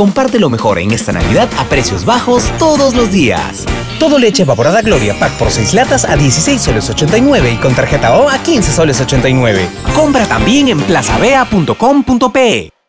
Comparte lo mejor en esta Navidad a precios bajos todos los días. Todo leche evaporada Gloria Pack por 6 latas a 16 soles 89 y con tarjeta O a 15 soles 89. Compra también en plazavea.com.pe.